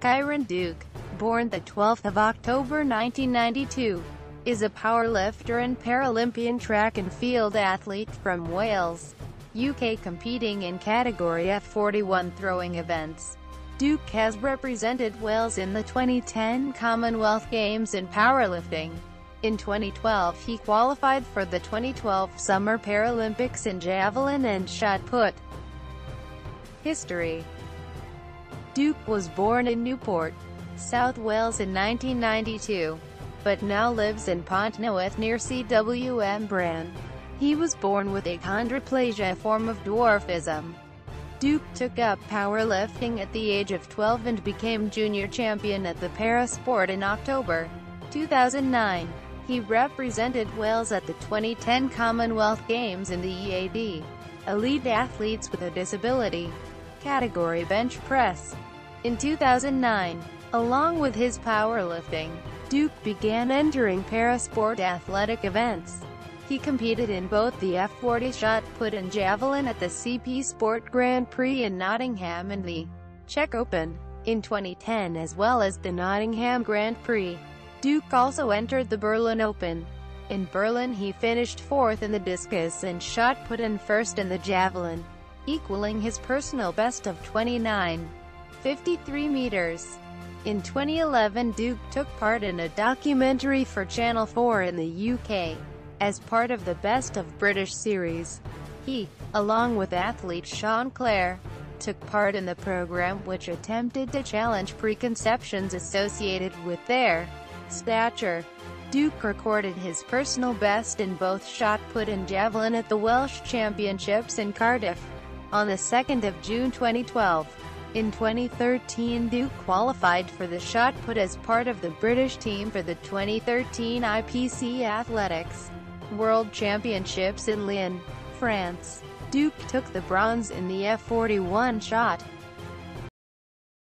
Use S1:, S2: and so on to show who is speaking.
S1: Kyron Duke, born the 12th of October 1992, is a powerlifter and Paralympian track and field athlete from Wales, UK competing in category F41 throwing events. Duke has represented Wales in the 2010 Commonwealth Games in powerlifting. In 2012 he qualified for the 2012 Summer Paralympics in javelin and shot put. History Duke was born in Newport, South Wales in 1992, but now lives in Pontnewydd near Cwmbran. He was born with a form of dwarfism. Duke took up powerlifting at the age of 12 and became junior champion at the Parasport in October 2009. He represented Wales at the 2010 Commonwealth Games in the EAD. Elite athletes with a disability category bench press. In 2009, along with his powerlifting, Duke began entering parasport athletic events. He competed in both the F40 shot put and javelin at the CP Sport Grand Prix in Nottingham and the Czech Open in 2010 as well as the Nottingham Grand Prix. Duke also entered the Berlin Open. In Berlin he finished fourth in the discus and shot put and first in the javelin, equaling his personal best of 29. 53 meters. In 2011 Duke took part in a documentary for Channel 4 in the UK, as part of the Best of British series. He, along with athlete Sean Clare, took part in the program which attempted to challenge preconceptions associated with their stature. Duke recorded his personal best in both shot put and javelin at the Welsh Championships in Cardiff on the 2nd of June 2012. In 2013 Duke qualified for the shot put as part of the British team for the 2013 IPC Athletics World Championships in Lyon, France. Duke took the bronze in the F41 shot.